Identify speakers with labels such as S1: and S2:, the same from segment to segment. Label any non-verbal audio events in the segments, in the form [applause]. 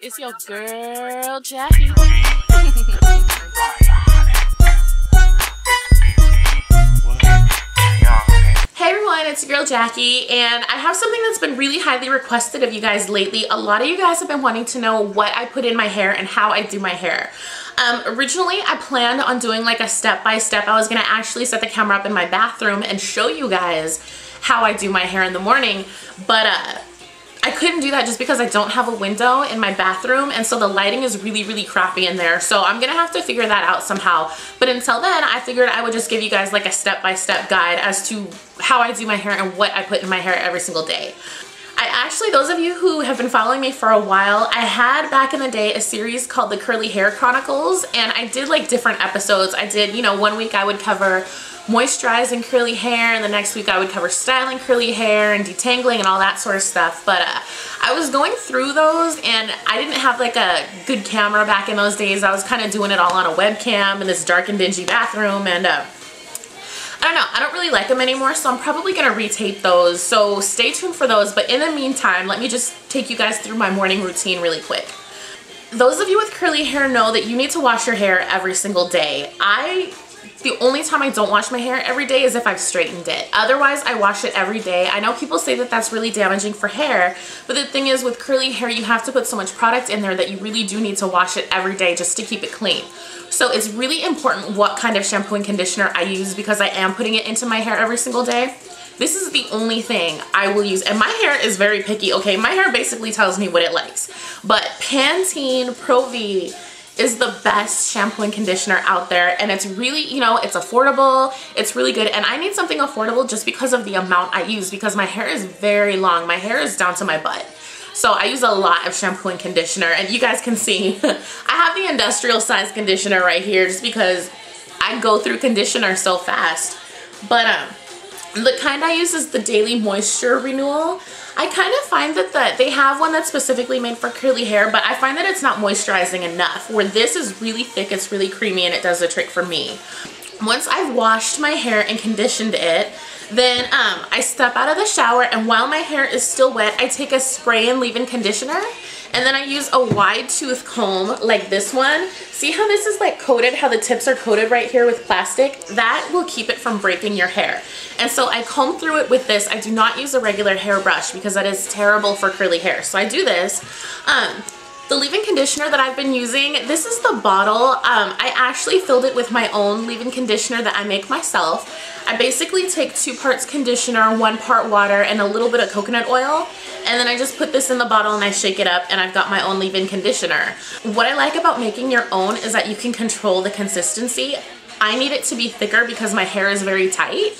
S1: It's your girl, Jackie. Hey everyone, it's your girl Jackie and I have something that's been really highly requested of you guys lately. A lot of you guys have been wanting to know what I put in my hair and how I do my hair. Um, originally, I planned on doing like a step-by-step. -step. I was going to actually set the camera up in my bathroom and show you guys how I do my hair in the morning, but uh, I couldn't do that just because I don't have a window in my bathroom and so the lighting is really, really crappy in there. So I'm gonna have to figure that out somehow. But until then, I figured I would just give you guys like a step-by-step -step guide as to how I do my hair and what I put in my hair every single day. I actually, those of you who have been following me for a while, I had back in the day a series called the Curly Hair Chronicles and I did like different episodes. I did, you know, one week I would cover moisturizing curly hair and the next week I would cover styling curly hair and detangling and all that sort of stuff but uh, I was going through those and I didn't have like a good camera back in those days I was kind of doing it all on a webcam in this dark and dingy bathroom and uh, I don't know, I don't really like them anymore, so I'm probably going to retape those, so stay tuned for those, but in the meantime, let me just take you guys through my morning routine really quick. Those of you with curly hair know that you need to wash your hair every single day. I the only time I don't wash my hair every day is if I've straightened it. Otherwise, I wash it every day. I know people say that that's really damaging for hair, but the thing is with curly hair, you have to put so much product in there that you really do need to wash it every day just to keep it clean. So it's really important what kind of shampoo and conditioner I use because I am putting it into my hair every single day. This is the only thing I will use. And my hair is very picky, okay? My hair basically tells me what it likes. But Pantene Pro-V is the best shampoo and conditioner out there. And it's really you know it's affordable. It's really good. And I need something affordable just because of the amount I use because my hair is very long. My hair is down to my butt. So I use a lot of shampoo and conditioner. And you guys can see [laughs] I have the industrial size conditioner right here just because I go through conditioner so fast. But um the kind I use is the Daily Moisture Renewal. I kind of find that the, they have one that's specifically made for curly hair, but I find that it's not moisturizing enough. Where this is really thick, it's really creamy, and it does the trick for me. Once I've washed my hair and conditioned it, then um, I step out of the shower and while my hair is still wet, I take a spray and leave-in conditioner and then I use a wide tooth comb like this one. See how this is like coated, how the tips are coated right here with plastic? That will keep it from breaking your hair. And so I comb through it with this. I do not use a regular hairbrush because that is terrible for curly hair. So I do this. Um, the leave-in conditioner that I've been using, this is the bottle. Um, I actually filled it with my own leave-in conditioner that I make myself. I basically take two parts conditioner, one part water, and a little bit of coconut oil. And then I just put this in the bottle and I shake it up and I've got my own leave-in conditioner. What I like about making your own is that you can control the consistency. I need it to be thicker because my hair is very tight.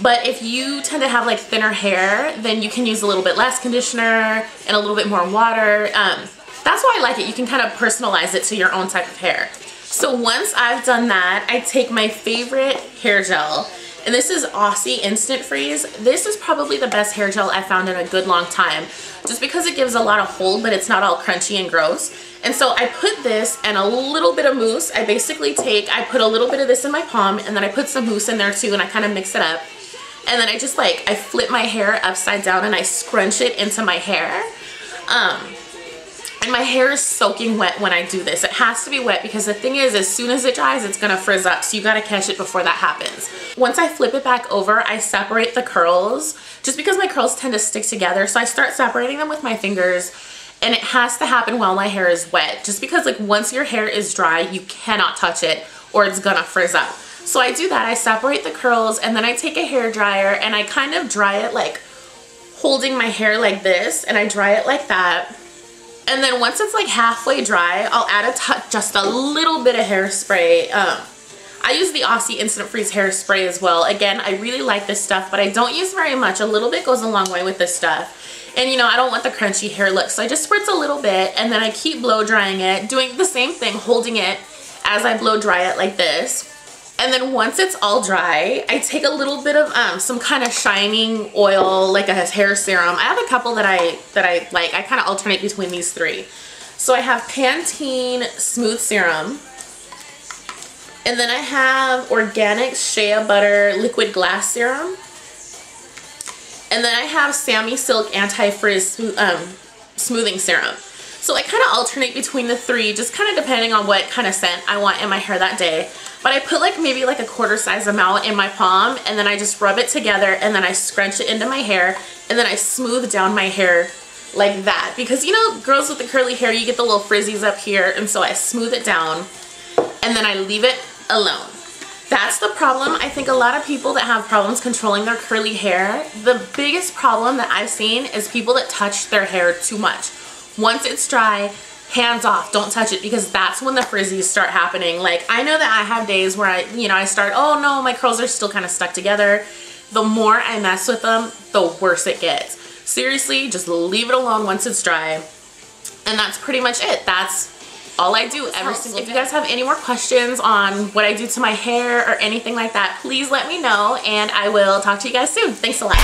S1: But if you tend to have like thinner hair, then you can use a little bit less conditioner and a little bit more water. Um, that's why I like it. You can kind of personalize it to your own type of hair. So once I've done that, I take my favorite hair gel and this is Aussie Instant Freeze. This is probably the best hair gel I've found in a good long time just because it gives a lot of hold but it's not all crunchy and gross. And so I put this and a little bit of mousse. I basically take, I put a little bit of this in my palm and then I put some mousse in there too and I kind of mix it up. And then I just like, I flip my hair upside down and I scrunch it into my hair. Um, and my hair is soaking wet when I do this. It has to be wet because the thing is, as soon as it dries, it's gonna frizz up. So you gotta catch it before that happens. Once I flip it back over, I separate the curls just because my curls tend to stick together. So I start separating them with my fingers and it has to happen while my hair is wet. Just because like once your hair is dry, you cannot touch it or it's gonna frizz up. So I do that, I separate the curls and then I take a hair dryer and I kind of dry it like holding my hair like this and I dry it like that and then once it's like halfway dry, I'll add a touch, just a little bit of hairspray. Um, I use the Aussie Instant Freeze hairspray as well. Again, I really like this stuff, but I don't use very much. A little bit goes a long way with this stuff. And you know, I don't want the crunchy hair look, so I just spritz a little bit and then I keep blow drying it, doing the same thing, holding it as I blow dry it like this. And then once it's all dry, I take a little bit of um, some kind of shining oil, like a hair serum. I have a couple that I, that I like. I kind of alternate between these three. So I have Pantene Smooth Serum. And then I have Organic Shea Butter Liquid Glass Serum. And then I have Samy Silk Anti-Frizz um, Smoothing Serum. So I kind of alternate between the three, just kind of depending on what kind of scent I want in my hair that day. But I put like maybe like a quarter size amount in my palm and then I just rub it together and then I scrunch it into my hair and then I smooth down my hair like that. Because you know, girls with the curly hair, you get the little frizzies up here and so I smooth it down and then I leave it alone. That's the problem. I think a lot of people that have problems controlling their curly hair, the biggest problem that I've seen is people that touch their hair too much. Once it's dry, hands off, don't touch it because that's when the frizzies start happening. Like I know that I have days where I, you know, I start, oh no, my curls are still kind of stuck together. The more I mess with them, the worse it gets. Seriously, just leave it alone once it's dry. And that's pretty much it. That's all I do every single If you guys have any more questions on what I do to my hair or anything like that, please let me know and I will talk to you guys soon. Thanks a lot.